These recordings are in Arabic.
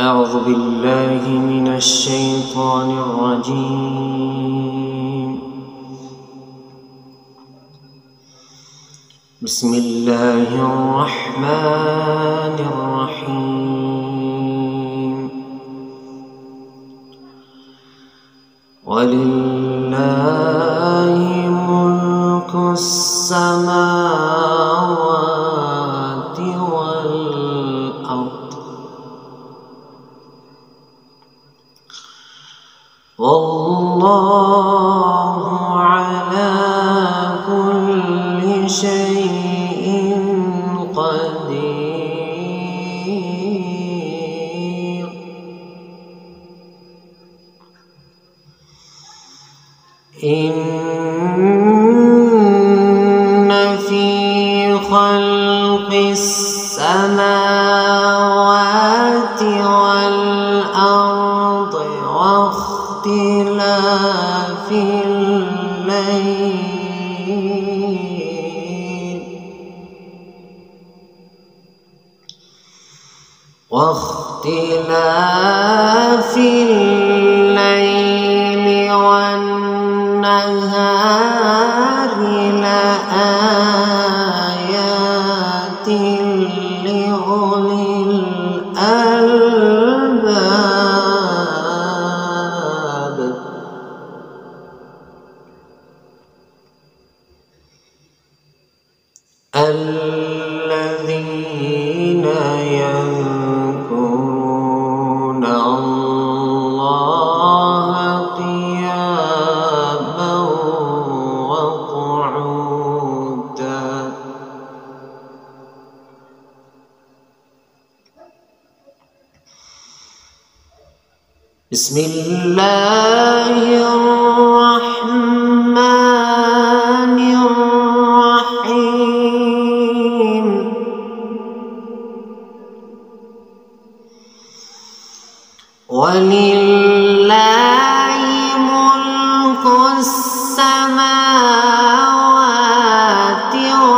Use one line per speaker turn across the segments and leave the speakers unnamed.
أعوذ بالله من الشيطان الرجيم. بسم الله الرحمن الرحيم. ولله ملك السماوات خلق السماوات والأرض واختلاف الليل. واختلاف الليل والنهار لآيات بسم الله الرحمن الرحيم. ولله ملك السماوات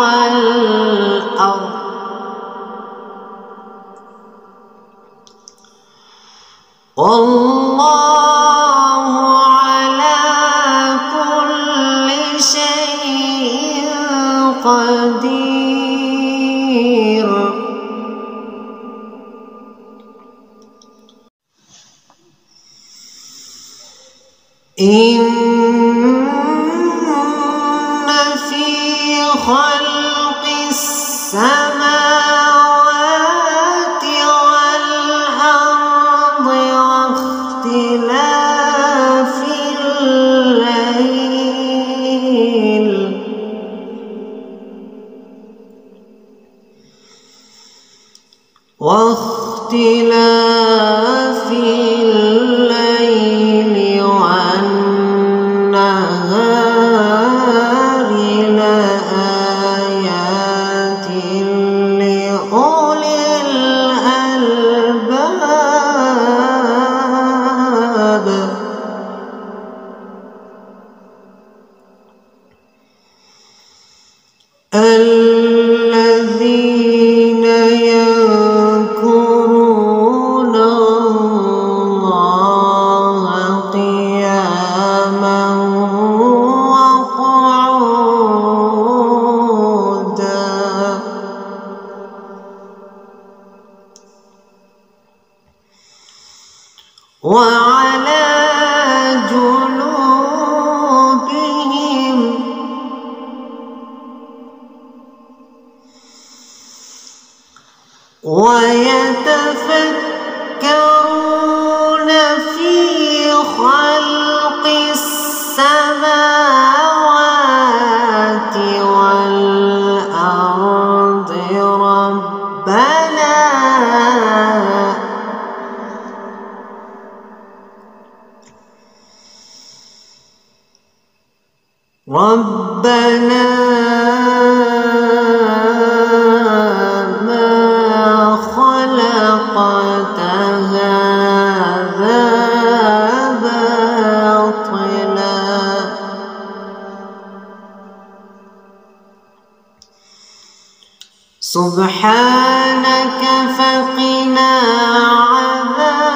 والأرض. والله إن في خلق السماوات وعلى جنوبهم ويتفكرون في خلق السماوات ربنا ما خلقت هذا باطلا. سبحانك فقنا عذاب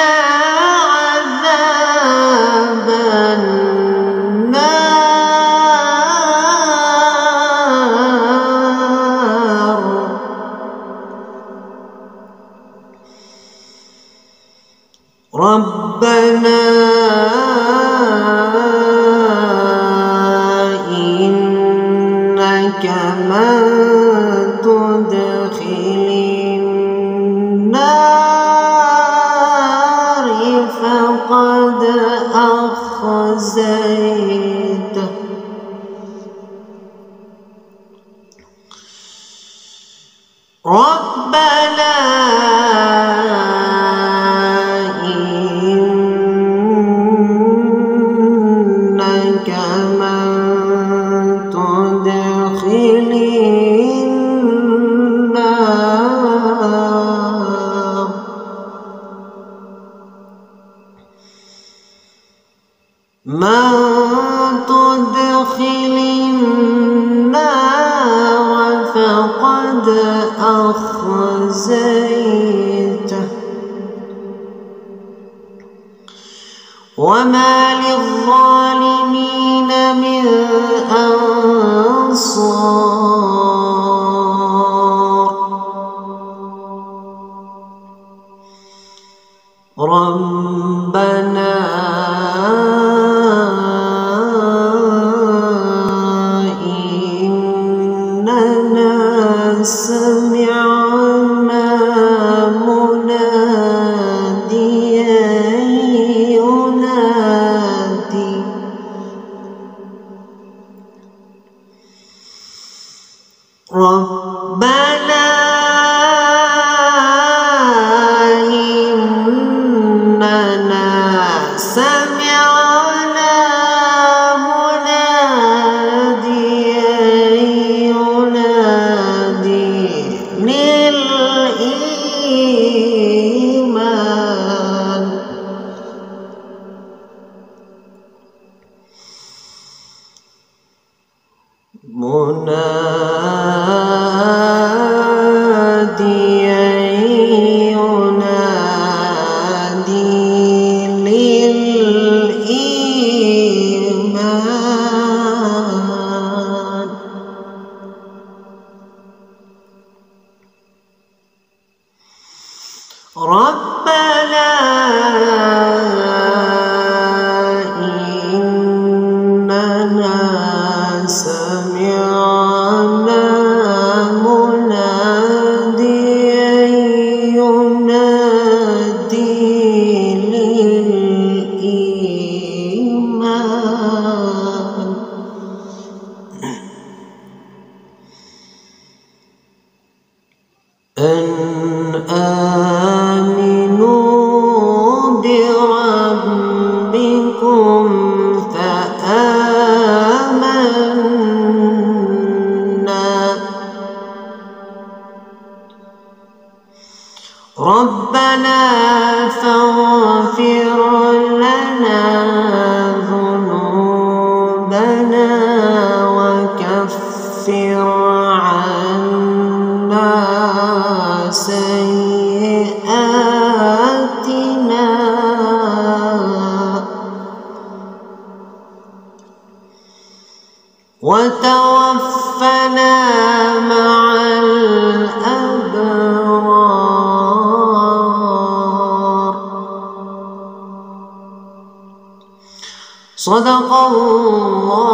ربنا إنك من تدخل النار فقد أخزيته فقد أخزيته. وما للظالمين من أنصار. مناديا ينادي للإيمان. ربنا ينادي للإيمان. أن آمنوا بربكم ذنوبنا وكفر عنا سيئاتنا. وتوفنا مع الأبرار. صدق الله